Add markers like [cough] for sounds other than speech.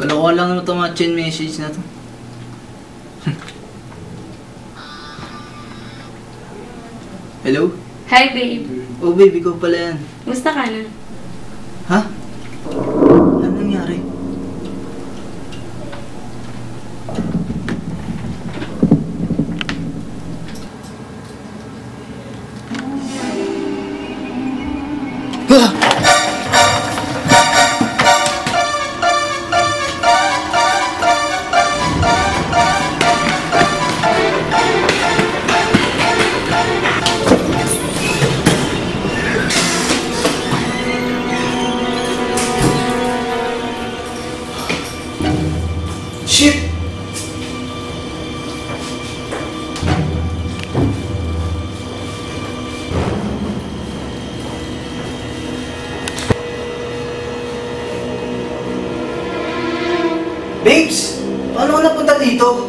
Kalokohan lang naman itong mga chain message na to. [laughs] Hello? Hi, babe. Oh baby ko pala yan. Musta ka na? Ha? Ano nangyari? Ah! Babes! Paano ka napunta dito?